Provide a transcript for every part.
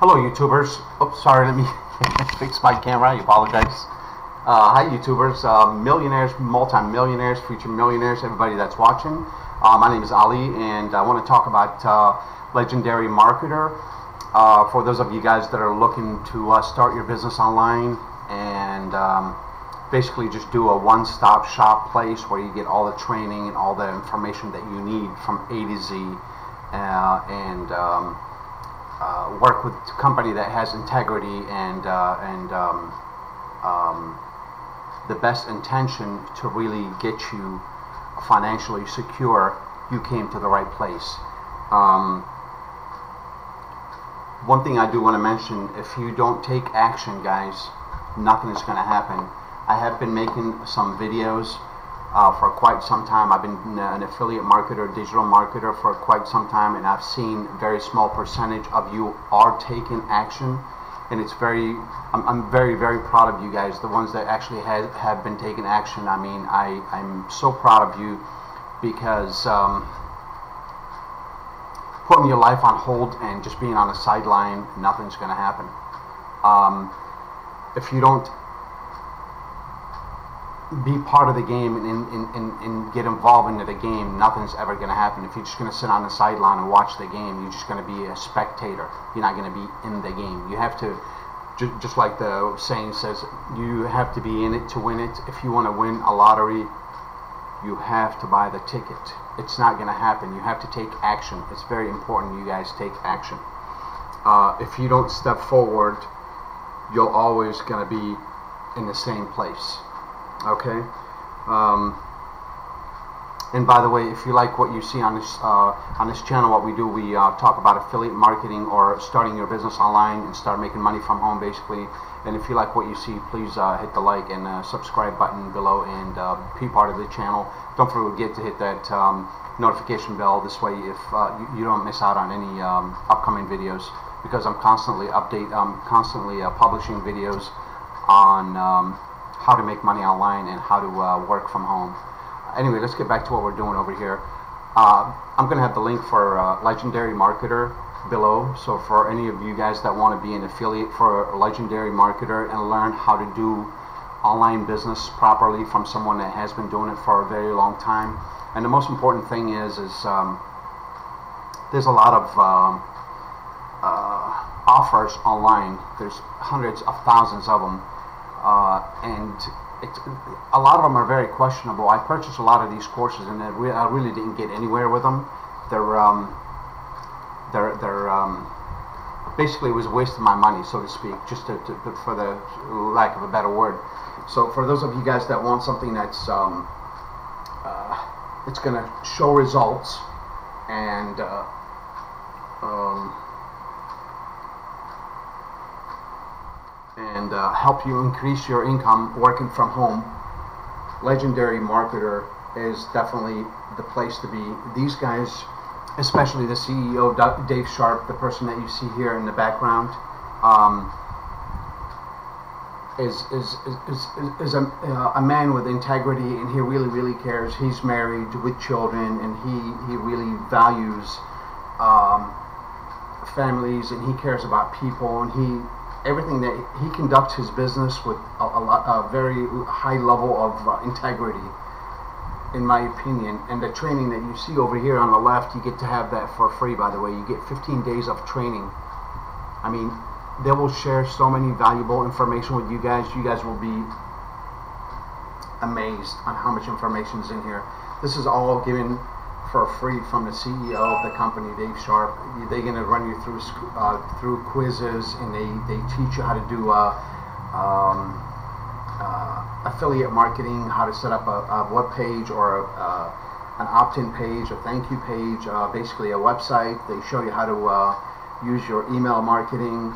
Hello, YouTubers. Oops, sorry, let me fix my camera. I apologize. Uh, hi, YouTubers, uh, millionaires, multi-millionaires, future millionaires, everybody that's watching. Uh, my name is Ali, and I want to talk about uh, Legendary Marketer. Uh, for those of you guys that are looking to uh, start your business online and um, basically just do a one-stop shop place where you get all the training and all the information that you need from A to Z, and um, uh, work with a company that has integrity and uh, and um, um, the best intention to really get you financially secure, you came to the right place. Um, one thing I do want to mention, if you don't take action, guys, nothing is going to happen. I have been making some videos uh, for quite some time. I've been an affiliate marketer, digital marketer for quite some time, and I've seen very small percentage of you are taking action. And it's very, I'm, I'm very, very proud of you guys, the ones that actually have, have been taking action. I mean, I, I'm so proud of you because um, putting your life on hold and just being on the sideline, nothing's going to happen. Um, if you don't be part of the game and, and, and, and get involved into the game, nothing's ever going to happen. If you're just going to sit on the sideline and watch the game, you're just going to be a spectator. You're not going to be in the game. You have to, just like the saying says, you have to be in it to win it. If you want to win a lottery, you have to buy the ticket. It's not going to happen. You have to take action. It's very important you guys take action. Uh, if you don't step forward, you're always going to be in the same place okay? Um, and by the way if you like what you see on this uh, on this channel what we do we uh, talk about affiliate marketing or starting your business online and start making money from home basically. And if you like what you see please uh, hit the like and uh, subscribe button below and uh, be part of the channel. Don't forget to hit that um, notification bell. This way if uh, you, you, don't miss out on any um, upcoming videos because I'm constantly update I'm constantly publishing videos on um, how to make money online and how to uh, work from home. Anyway, let's get back to what we're doing over here. Uh, I'm going to have the link for uh, Legendary Marketer below. So for any of you guys that want to be an affiliate for Legendary Marketer and learn how to do online business properly from someone that has been doing it for a very long time. And the most important thing is, is um, there's a lot of um, uh, offers online. There's hundreds of thousands of them uh, and a lot of them are very questionable. I purchased a lot of these courses, and I really didn't get anywhere with them. They're um, they're they're um, basically it was a waste of my money, so to speak, just to, to, for the lack of a better word. So for those of you guys that want something that's um, uh, it's going to show results and uh, and uh, help you increase your income working from home, Legendary Marketer is definitely the place to be. These guys, especially the CEO, Dave Sharpe, the person that you see here in the background, um, is, is, is, is, a, uh, a man with integrity and he really, really cares. He's married with children and he, he really values um, families and he cares about people and he everything that he conducts his business with a, a, a very high level of uh, integrity in my opinion. And the training that you see over here on the left you get to have that for free by the way. You get 15 days of training. I mean they will share so many valuable information with you guys. You guys will be amazed on how much information is in here. This is all given for free from the CEO of the company, Dave Sharpe. They're going to run you through uh, through quizzes, and they, they teach you how to do uh, um, uh, affiliate marketing, how to set up a, a web page or a, uh, an opt-in page, a thank you page, uh, basically a website. They show you how to uh, use your email marketing,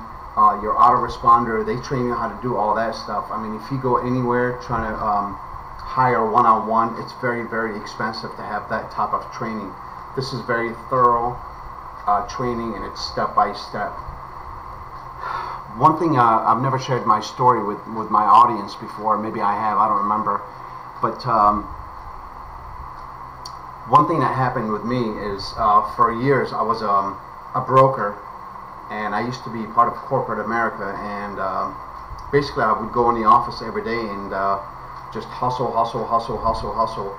your autoresponder. They train you how to do all that stuff. I mean, if you go anywhere trying to um, hire one-on-one, -on -one, it's very, very expensive to have that type of training. This is very thorough uh, training and it's step by step. One thing uh, I've never shared my story with, with my audience before, maybe I have, I don't remember, but um, one thing that happened with me is uh, for years I was um, a broker and I used to be part of corporate America, and uh, basically I would go in the office every day and uh, just hustle, hustle, hustle, hustle, hustle.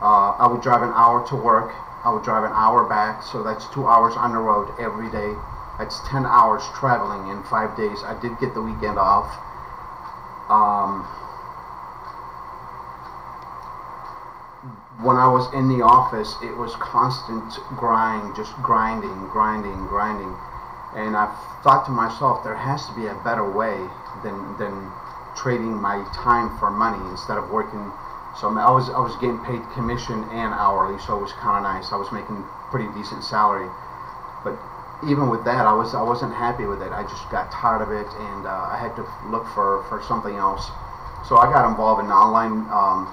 Uh, I would drive an hour to work. I would drive an hour back, so that's two hours on the road every day. That's 10 hours traveling in five days. I did get the weekend off. Um, when I was in the office, it was constant grind, just grinding, grinding, grinding. And I thought to myself, there has to be a better way than, than trading my time for money instead of working. So I was I was getting paid commission and hourly, so it was kind of nice. I was making pretty decent salary, but even with that, I was I wasn't happy with it. I just got tired of it, and uh, I had to look for for something else. So I got involved in online. Um,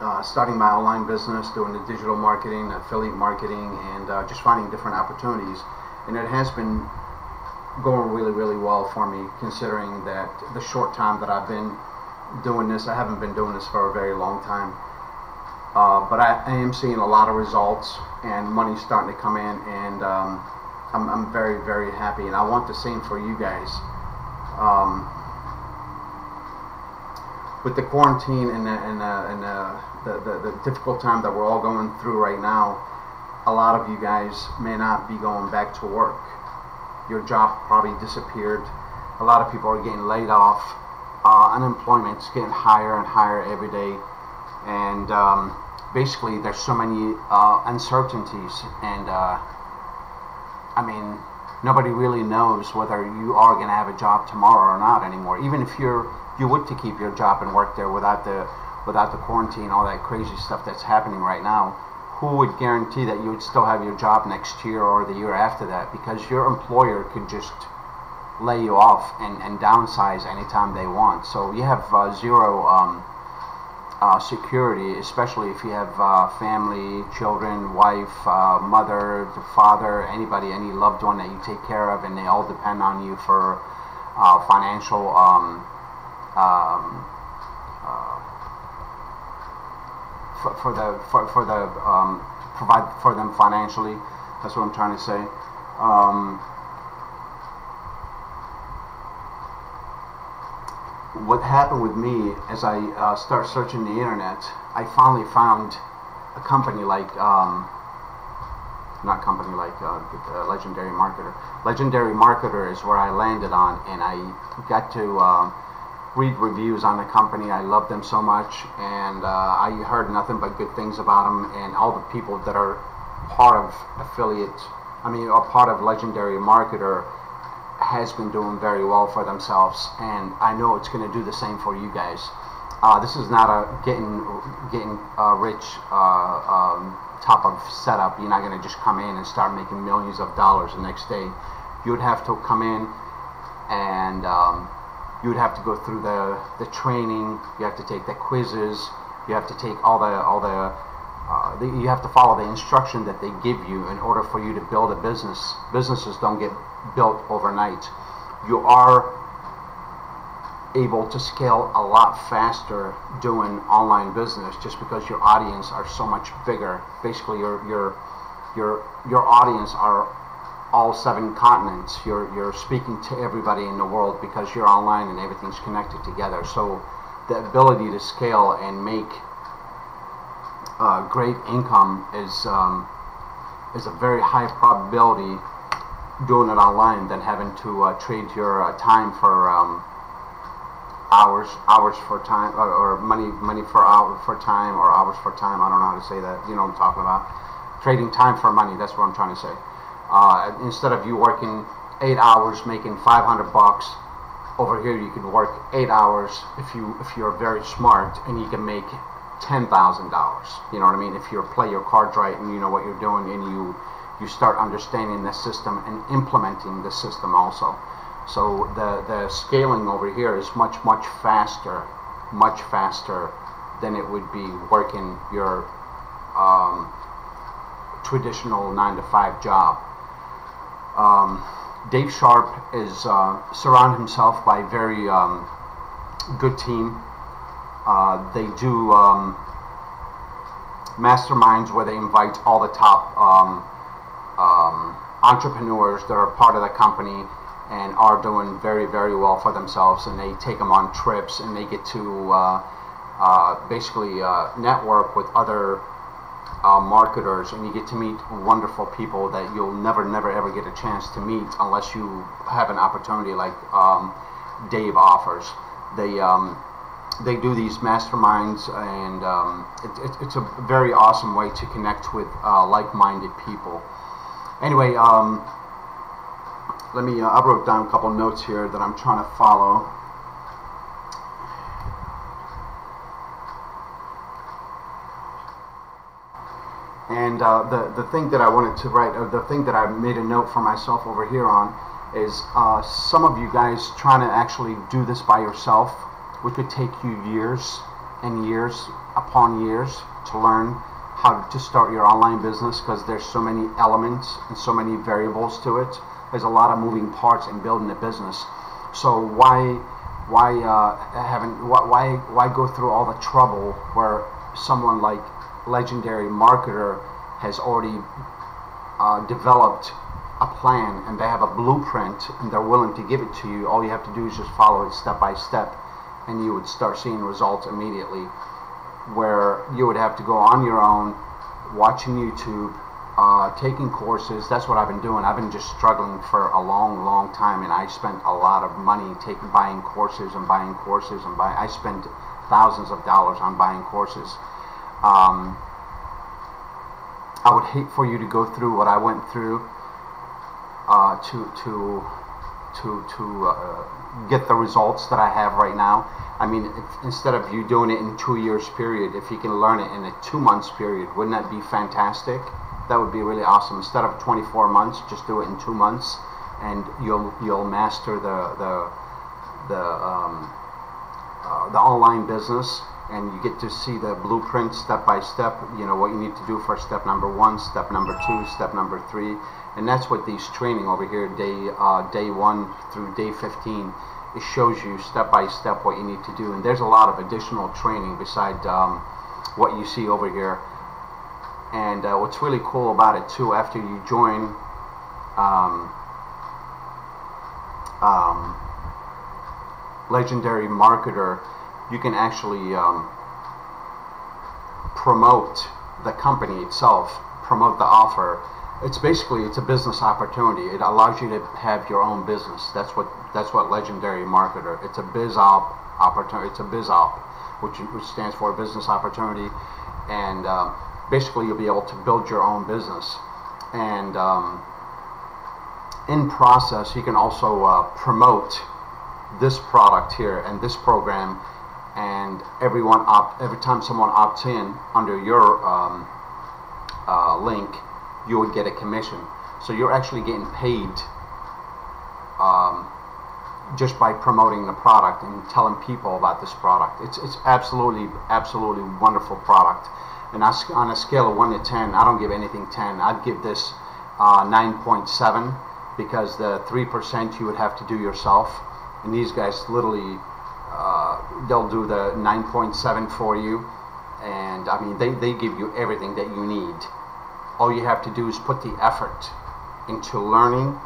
uh, starting my online business, doing the digital marketing, affiliate marketing, and uh, just finding different opportunities. And it has been going really, really well for me, considering that the short time that I've been doing this, I haven't been doing this for a very long time. Uh, but I, I, am seeing a lot of results, and money's starting to come in, and um, I'm, I'm, very, very happy. And I want the same for you guys. Um, with the quarantine and, the, and, the, and the, the, the difficult time that we're all going through right now, a lot of you guys may not be going back to work your job probably disappeared. A lot of people are getting laid off. Uh, unemployment's getting higher and higher every day, and um, basically there's so many uh, uncertainties. And uh, I mean, nobody really knows whether you are going to have a job tomorrow or not anymore. Even if you're you would to keep your job and work there without the without the quarantine, all that crazy stuff that's happening right now who would guarantee that you would still have your job next year or the year after that? Because your employer could just lay you off and, and downsize anytime they want. So you have uh, zero um, uh, security, especially if you have uh, family, children, wife, uh, mother, father, anybody, any loved one that you take care of, and they all depend on you for uh, financial. Um, um, for, for the for, for the um, provide for them financially. That's what I'm trying to say. Um, what happened with me as I uh, start searching the internet, I finally found a company like um, not company like uh, Legendary Marketer. Legendary Marketer is where I landed on, and I got to. Read reviews on the company. I love them so much, and uh, I heard nothing but good things about them and all the people that are part of affiliate. I mean, a part of Legendary Marketer has been doing very well for themselves, and I know it's going to do the same for you guys. Uh, this is not a getting getting uh, rich uh, um, type of setup. You're not going to just come in and start making millions of dollars the next day. You would have to come in and um, you would have to go through the the training. You have to take the quizzes. You have to take all the all the, uh, the you have to follow the instruction that they give you in order for you to build a business. Businesses don't get built overnight. You are able to scale a lot faster doing online business just because your audience are so much bigger. Basically, your your your your audience are all seven continents. You're you're speaking to everybody in the world because you're online and everything's connected together. So the ability to scale and make uh, great income is um, is a very high probability doing it online than having to uh, trade your uh, time for um, hours hours for time or, or, money money for hour for time or hours for time. I don't know how to say that. You know what I'm talking about. Trading time for money. That's what I'm trying to say. Uh, instead of you working eight hours making 500 bucks, over here you can work eight hours if you if you're very smart and you can make ten thousand dollars. You know what I mean? If you play your cards right and you know what you're doing and you you start understanding the system and implementing the system also. So the the scaling over here is much much faster, much faster than it would be working your um, traditional nine to five job. Um, Dave Sharpe is uh, surround himself by very um, good team. Uh, they do um, masterminds where they invite all the top um, um entrepreneurs that are part of the company and are doing very, very well for themselves, and they take them on trips and they get to uh, uh, basically uh, network with other uh, marketers, and you get to meet wonderful people that you'll never, never, ever get a chance to meet unless you have an opportunity like um, Dave offers. They um, they do these masterminds, and um, it, it, it's a very awesome way to connect with uh, like-minded people. Anyway, um, let me. Uh, I wrote down a couple notes here that I'm trying to follow. And uh, the the thing that I wanted to write, or the thing that I made a note for myself over here on, is uh, some of you guys trying to actually do this by yourself, which could take you years and years upon years to learn how to start your online business because there's so many elements and so many variables to it. There's a lot of moving parts in building a business. So why why uh, haven't why why go through all the trouble where someone like legendary marketer has already uh, developed a plan and they have a blueprint and they're willing to give it to you. All you have to do is just follow it step by step and you would start seeing results immediately where you would have to go on your own watching youtube uh, taking courses. That's what i've been doing. I've been just struggling for a long long time and i spent a lot of money taking buying courses and buying courses and buy i spent thousands of dollars on buying courses. Um, I would hate for you to go through what I went through uh, to to to to uh, get the results that I have right now. I mean, if, instead of you doing it in two years period, if you can learn it in a two months period, wouldn't that be fantastic? That would be really awesome. Instead of 24 months, just do it in two months, and you'll you'll master the the the um, uh, the online business and you get to see the blueprint step by step you know what you need to do for step number one step number two step number three. And that's what these training over here day uh, day one through day 15 it shows you step by step what you need to do. And there's a lot of additional training beside um, what you see over here. And uh, what's really cool about it too after you join um, um, legendary marketer you can actually um, promote the company itself, promote the offer. It's basically it's a business opportunity. It allows you to have your own business. That's what that's what legendary marketer. It's a biz op opportunity. It's a biz op, which which stands for business opportunity, and um, basically you'll be able to build your own business. And um, in process, you can also uh, promote this product here and this program and everyone opt every time someone opts in under your um, uh, link you would get a commission. So you're actually getting paid um, just by promoting the product and telling people about this product. It's, it's absolutely absolutely wonderful product. And on a scale of 1 to 10 I don't give anything 10 I'd give this uh, 9.7 because the 3% you would have to do yourself. And these guys literally they'll do the 9.7 for you. And I mean they, they give you everything that you need. All you have to do is put the effort into learning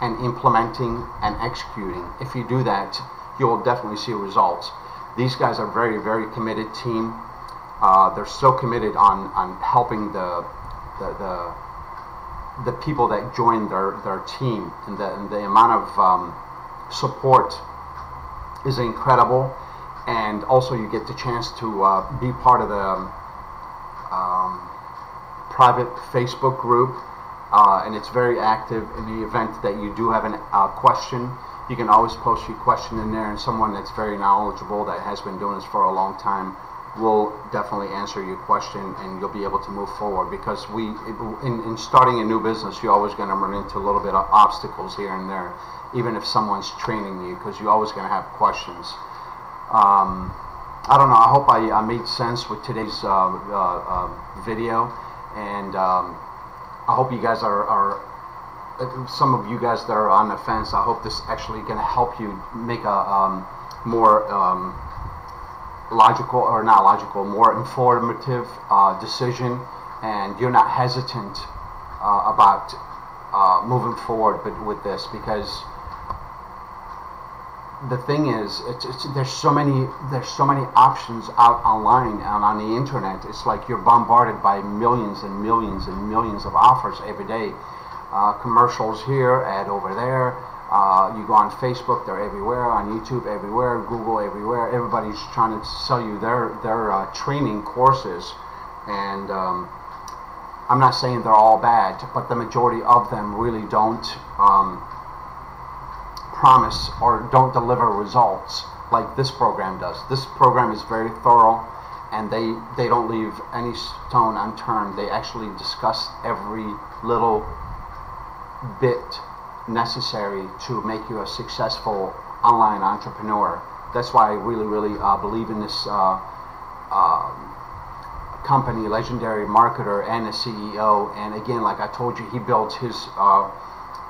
and implementing and executing. If you do that you'll definitely see results. These guys are very very committed team. Uh, they're so committed on, on helping the, the, the the people that join their, their team. And the, and the amount of um, support is incredible and also you get the chance to uh, be part of the um, um, private Facebook group. Uh, and it's very active in the event that you do have a uh, question. You can always post your question in there and someone that's very knowledgeable that has been doing this for a long time will definitely answer your question and you'll be able to move forward. Because we in, in starting a new business you're always going to run into a little bit of obstacles here and there even if someone's training you because you're always going to have questions um, I don't know I hope I, I made sense with today's uh, uh, uh, video and um, I hope you guys are, are uh, some of you guys that are on the fence I hope this actually going to help you make a um, more um, logical or not logical, more informative uh, decision, and you're not hesitant uh, about moving forward with this because the thing is it's, it's, there's so many there's so many options out online and on the internet. It's like you're bombarded by millions and millions and millions of offers every day. Uh, commercials here ad over there. Uh, you go on Facebook they're everywhere. On YouTube everywhere. Google everywhere. Everybody's trying to sell you their their uh, training courses. And um, I'm not saying they're all bad but the majority of them really don't. Um, promise or don't deliver results like this program does. This program is very thorough and they, they don't leave any stone unturned. They actually discuss every little bit necessary to make you a successful online entrepreneur. That's why I really, really uh, believe in this uh, uh, company, legendary marketer and a CEO. And again, like I told you, he built his uh,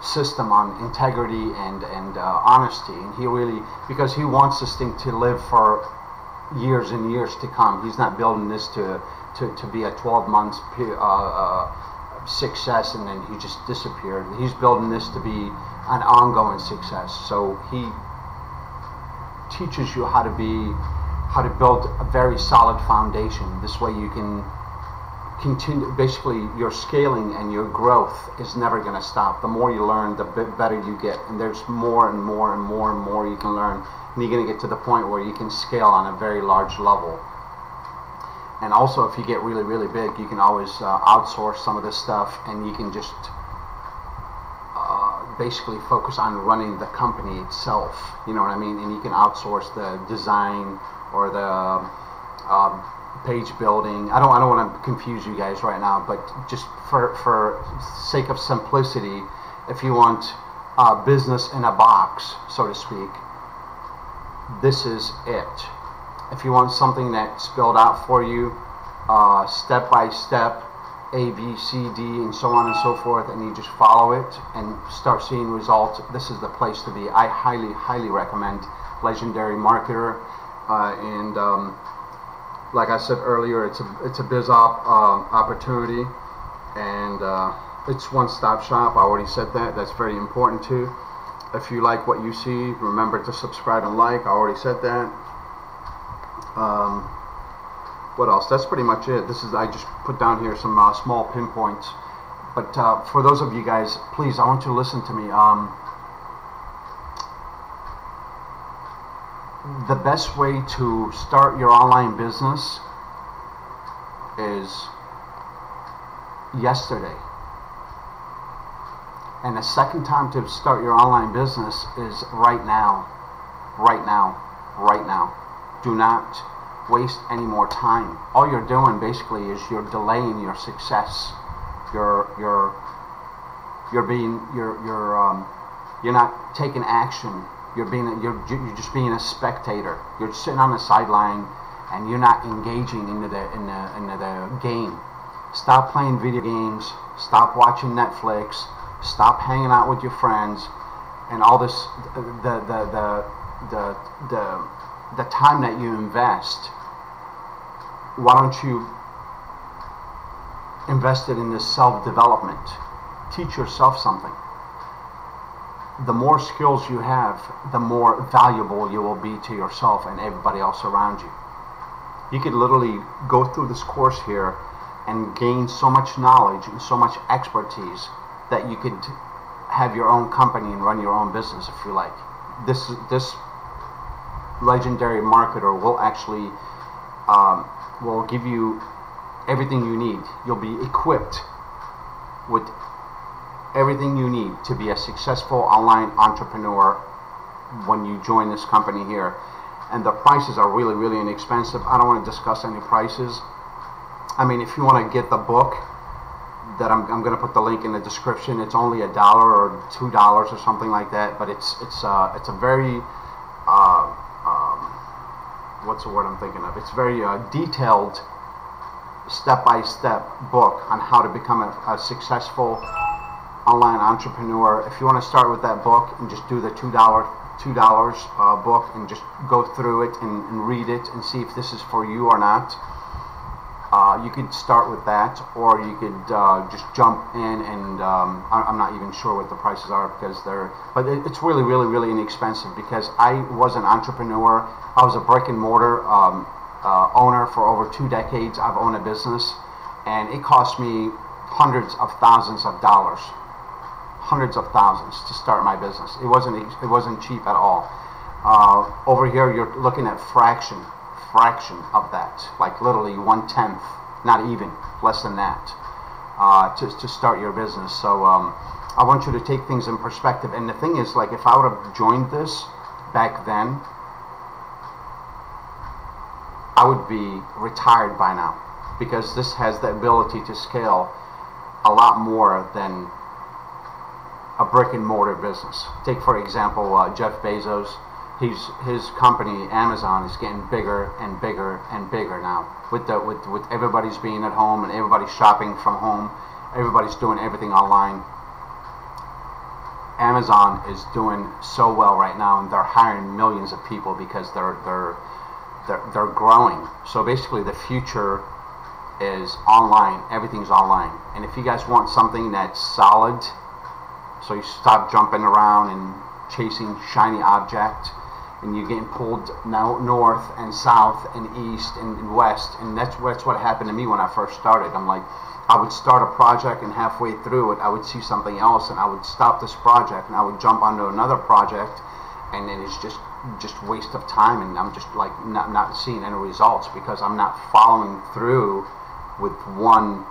system on integrity and and uh, honesty, and he really because he wants this thing to live for years and years to come. He's not building this to to, to be a 12 months uh, uh, success and then he just disappeared. He's building this to be an ongoing success. So he teaches you how to be how to build a very solid foundation. This way you can continue basically your scaling and your growth is never going to stop. The more you learn the better you get. And there's more and more and more and more you can learn. And you're going to get to the point where you can scale on a very large level. And also if you get really really big you can always uh, outsource some of this stuff. And you can just uh, basically focus on running the company itself. You know what I mean? And you can outsource the design or the uh, page building. I don't I don't want to confuse you guys right now, but just for for sake of simplicity, if you want a business in a box, so to speak, this is it. If you want something that's spelled out for you, uh, step by step, A, B, C, D, and so on and so forth, and you just follow it and start seeing results, this is the place to be. I highly, highly recommend Legendary Marketer. Uh, and um, like I said earlier, it's a it's a biz op um, opportunity, and uh, it's one stop shop. I already said that. That's very important too. If you like what you see, remember to subscribe and like. I already said that. Um, what else? That's pretty much it. This is I just put down here some uh, small pinpoints. But uh, for those of you guys, please, I want you to listen to me. Um, the best way to start your online business is yesterday. And the second time to start your online business is right now. Right now. Right now. Do not waste any more time. All you're doing basically is you're delaying your success. You're you're you're being you're you're um, you're not taking action you're being you're you're just being a spectator. You're sitting on the sideline and you're not engaging into the in the into the game. Stop playing video games. Stop watching Netflix. Stop hanging out with your friends, and all this the the the the the, the time that you invest. Why don't you invest it in this self development? Teach yourself something the more skills you have, the more valuable you will be to yourself and everybody else around you. You could literally go through this course here and gain so much knowledge and so much expertise that you could have your own company and run your own business if you like. This this legendary marketer will actually um, will give you everything you need. You'll be equipped with everything you need to be a successful online entrepreneur when you join this company here. And the prices are really, really inexpensive. I don't want to discuss any prices. I mean, if you want to get the book, that I'm, I'm going to put the link in the description. It's only a dollar or two dollars or something like that. But it's it's uh, it's a very uh, um, what's the word I'm thinking of? It's very uh, detailed step-by-step book on how to become a, a successful online entrepreneur, if you want to start with that book and just do the two dollar two dollars uh, book and just go through it and, and, read it and see if this is for you or not. uh, you could start with that, or you could uh, just jump in and um, I'm not even sure what the prices are because they're, but it's really, really, really inexpensive because I was an entrepreneur. I was a brick and mortar um, uh, owner for over two decades. I've owned a business, and it cost me hundreds of thousands of dollars, hundreds of thousands to start my business. It wasn't, it wasn't cheap at all. Uh, over here, you're looking at fraction fraction of that, like literally one tenth, not even, less than that, uh, to, to start your business. So um, I want you to take things in perspective. And the thing is, like, if I would have joined this back then, I would be retired by now because this has the ability to scale a lot more than a brick and mortar business. Take, for example, uh, Jeff Bezos. He's his company Amazon is getting bigger and bigger and bigger now. With the with with everybody's being at home and everybody's shopping from home everybody's doing everything online. Amazon is doing so well right now and they're hiring millions of people because they're they're they're, they're growing. So basically the future is online. Everything's online. And if you guys want something that's solid so you stop jumping around and chasing shiny object and you're getting pulled now north and south and east and west and that's that's what happened to me when I first started. I'm like I would start a project and halfway through it I would see something else and I would stop this project and I would jump onto another project and then it's just just waste of time and I'm just like not, not seeing any results because I'm not following through with one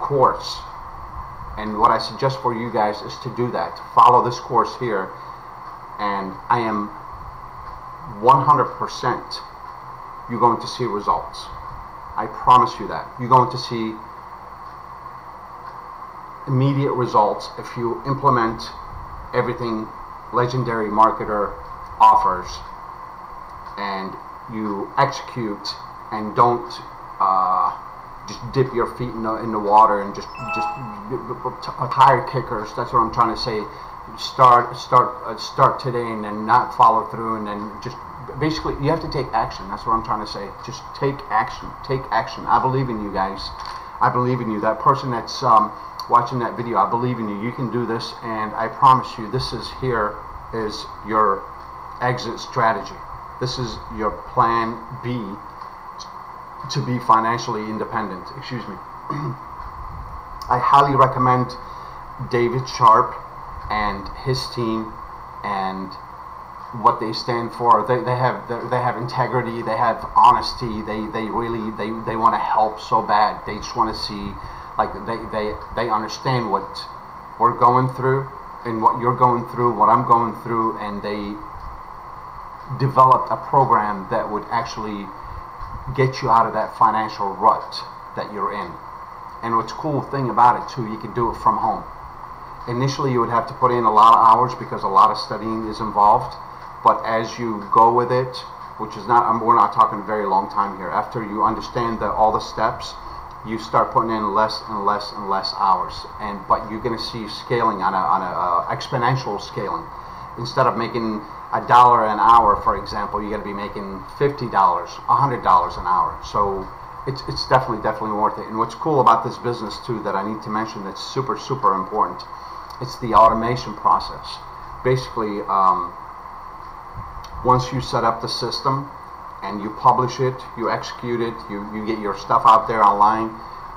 course and what I suggest for you guys is to do that to follow this course here and I am 100% you're going to see results. I promise you that. You're going to see immediate results if you implement everything Legendary Marketer offers and you execute and don't uh, just dip your feet in the, in the water and just just tire kickers. That's what I'm trying to say. Start start uh, start today and then not follow through and then just basically you have to take action that's what i'm trying to say. Just take action take action. I believe in you guys. I believe in you. That person that's um, watching that video i believe in you. You can do this and i promise you this is here is your exit strategy. This is your plan b to be financially independent excuse me i highly recommend david Sharpe and his team and what they stand for. They, they have they have integrity. They have honesty. They they really they, they want to help so bad. They just want to see like they, they they understand what we're going through and what you're going through, what I'm going through, and they developed a program that would actually get you out of that financial rut that you're in. And what's cool thing about it too, you can do it from home. Initially you would have to put in a lot of hours because a lot of studying is involved. But as you go with it which is not we're not talking a very long time here after you understand the, all the steps you start putting in less and less and less hours. And but you're going to see scaling on a, on a uh, exponential scaling. Instead of making a dollar an hour for example you're going to be making $50 $100 an hour so it's, it's definitely definitely worth it and what's cool about this business too that I need to mention that's super super important it's the automation process. Basically, um, once you set up the system and you publish it, you execute it, you, you get your stuff out there online.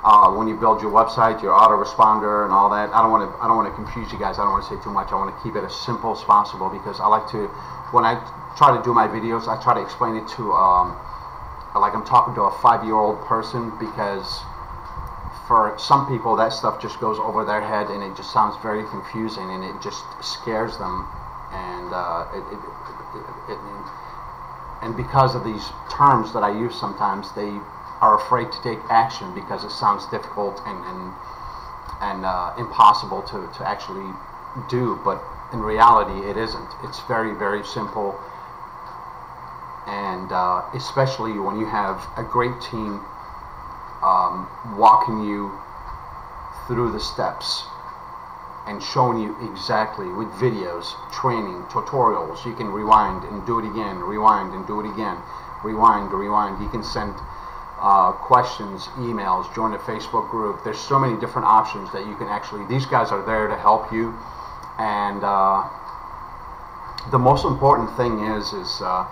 Uh, when you build your website, your autoresponder and all that. I don't want to I don't want to confuse you guys. I don't want to say too much. I want to keep it as simple as possible because I like to when I try to do my videos, I try to explain it to um, like I'm talking to a five-year-old person because for some people that stuff just goes over their head and it just sounds very confusing and it just scares them and uh, it, it, it, and because of these terms that I use sometimes they are afraid to take action because it sounds difficult and and, and uh, impossible to, to actually do but in reality it isn't it's very very simple and uh, especially when you have a great team um, walking you through the steps and showing you exactly with videos, training, tutorials. You can rewind and do it again, rewind and do it again, rewind, rewind. You can send uh, questions, emails, join the Facebook group. There's so many different options that you can actually. These guys are there to help you, and uh, the most important thing is is uh,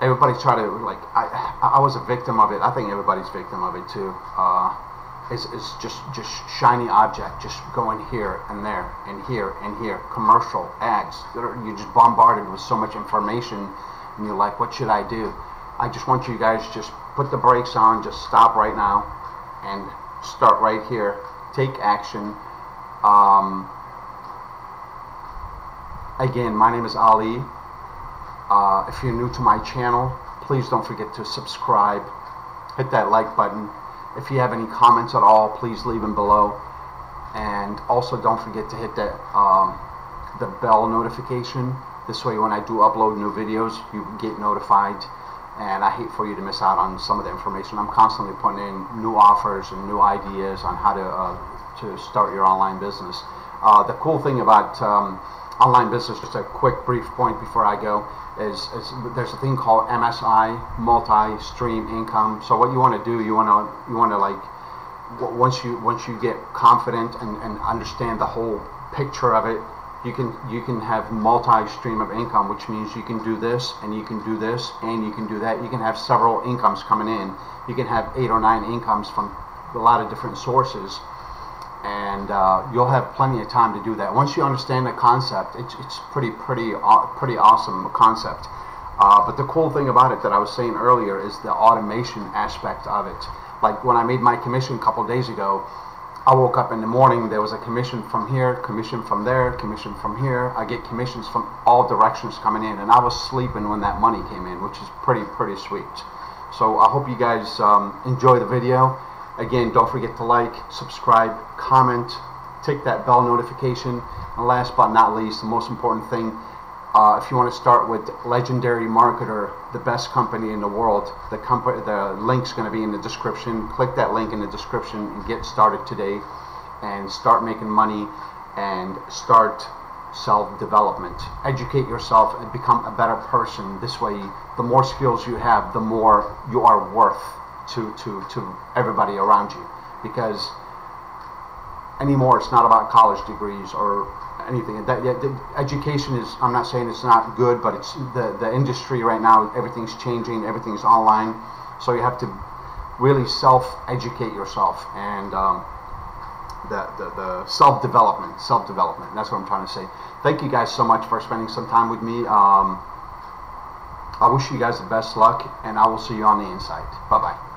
everybody try to like. I I was a victim of it. I think everybody's victim of it too. Uh, it's, it's just just shiny object, just going here and there and here and here. Commercial ads. You're just bombarded with so much information, and you're like, what should I do? I just want you guys just put the brakes on, just stop right now, and start right here. Take action. Um, again, my name is Ali. Uh, if you're new to my channel, please don't forget to subscribe. Hit that like button. If you have any comments at all, please leave them below. And also don't forget to hit that um, the bell notification. This way when I do upload new videos, you get notified and I hate for you to miss out on some of the information. I'm constantly putting in new offers and new ideas on how to uh, to start your online business. Uh, the cool thing about um, online business, just a quick brief point before I go, is, is there's a thing called MSI, multi-stream income. So what you want to do, you want to you want to like once you once you get confident and, and understand the whole picture of it, you can you can have multi-stream of income, which means you can do this and you can do this and you can do that. You can have several incomes coming in. You can have eight or nine incomes from a lot of different sources and uh, you'll have plenty of time to do that. Once you understand the concept, it's, it's pretty pretty pretty awesome concept. Uh, but the cool thing about it that I was saying earlier is the automation aspect of it. Like when I made my commission a couple days ago, I woke up in the morning, there was a commission from here, commission from there, commission from here. I get commissions from all directions coming in, and I was sleeping when that money came in, which is pretty pretty sweet. So I hope you guys um, enjoy the video. Again, don't forget to like, subscribe, comment, take that bell notification. And last but not least, the most important thing, uh, if you want to start with Legendary Marketer, the best company in the world, the, company, the link's going to be in the description. Click that link in the description and get started today and start making money and start self-development. Educate yourself and become a better person. This way, the more skills you have, the more you are worth to, to, to everybody around you because anymore it's not about college degrees or anything. That yeah, education is I'm not saying it's not good but it's the the industry right now everything's changing everything's online. So you have to really self-educate yourself and um, the, the, the self-development self-development. That's what I'm trying to say. Thank you guys so much for spending some time with me. Um, I wish you guys the best luck and I will see you on the inside. Bye bye